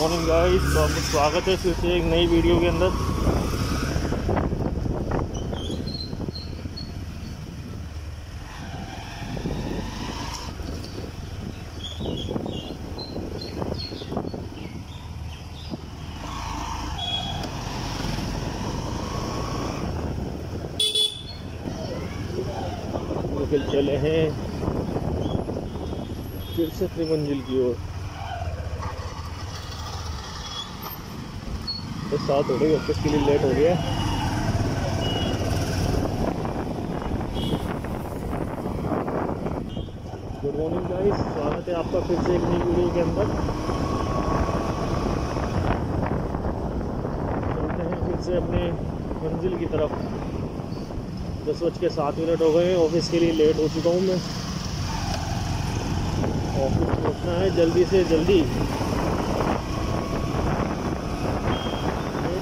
Morning guys तो आपका स्वागत है फिर से एक नई वीडियो के अंदर। फिर चले हैं। फिर से त्रिमंजिल की ओर। तो सात हो गई ऑफ़िस के लिए लेट हो गया गुड मॉर्निंग गाइस स्वागत है आपका फिर से एक नई वीडियो के अंदर। चलते हैं फिर से अपने मंजिल की तरफ़। दस बज के सात मिनट हो गए ऑफ़िस के लिए लेट हो चुका हूँ मैं। ऑफ़िस पहुँचना है जल्दी से जल्दी।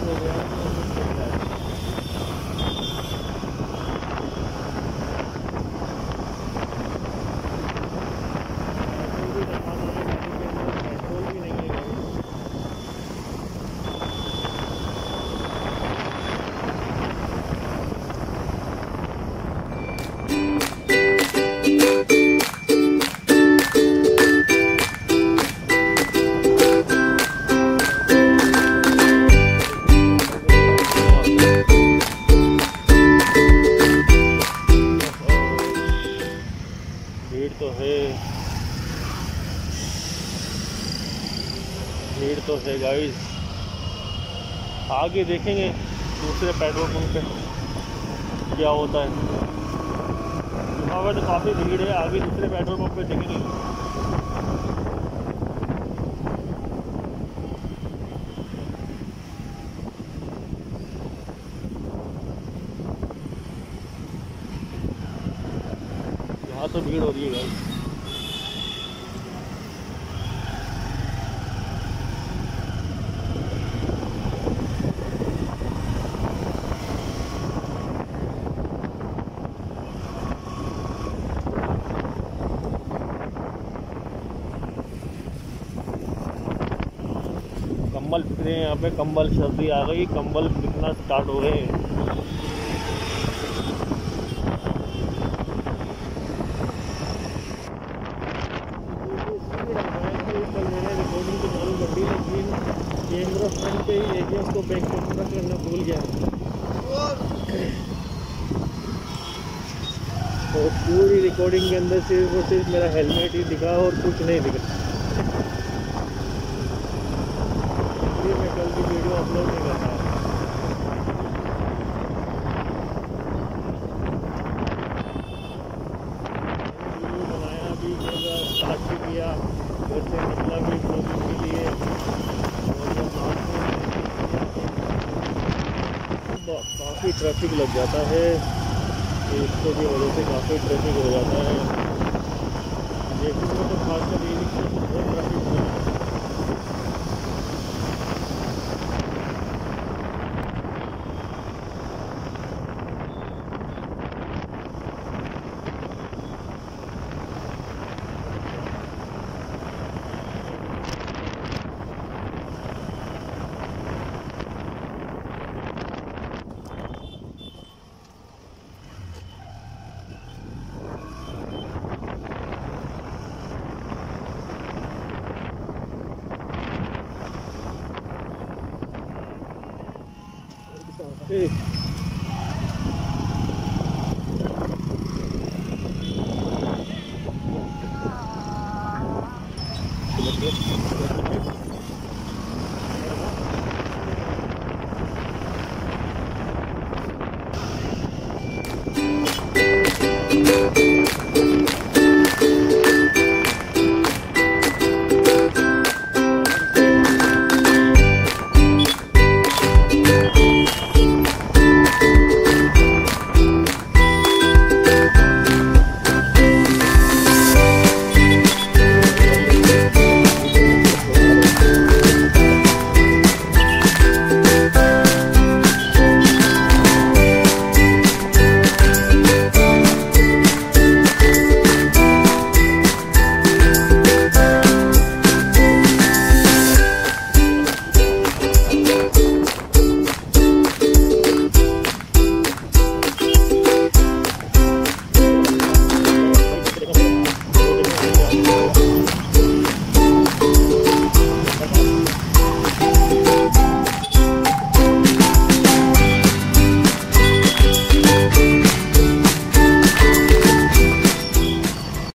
Thank you. है। भीड़ तो है गाइस आगे देखेंगे दूसरे पेट्रोल पंप पे क्या होता है। वहाँ पर तो काफ़ी भीड़ है, आगे दूसरे पेट्रोल पंप पे देखेंगे। यहाँ तो भीड़ हो रही है गाइस कंबल बिक रहे हैं यहाँ पे, कंबल सर्दी आ गई, कंबल बिकना स्टार्ट हो गए। हैं कल मैंने रिकॉर्डिंग तो चालू कर दी लेकिन पे ही लेके उसको बैक कैमरा करना भूल गया और पूरी रिकॉर्डिंग के अंदर सिर्फ़ और सिर्फ़ मेरा हेलमेट ही दिखा और कुछ नहीं दिखा इसलिए मैं कल की वीडियो अपलोड नहीं कर बनाया भी स्टार्ट भी किया घर से निकला भी के लिए और जब रात में काफ़ी ट्रैफ़िक लग जाता है। इसको की वजह से काफ़ी ट्रैफ़िक हो जाता है। जयपुर में तो खासकर ये रिक्शा बहुत ट्रैफ़िक Ei. Thank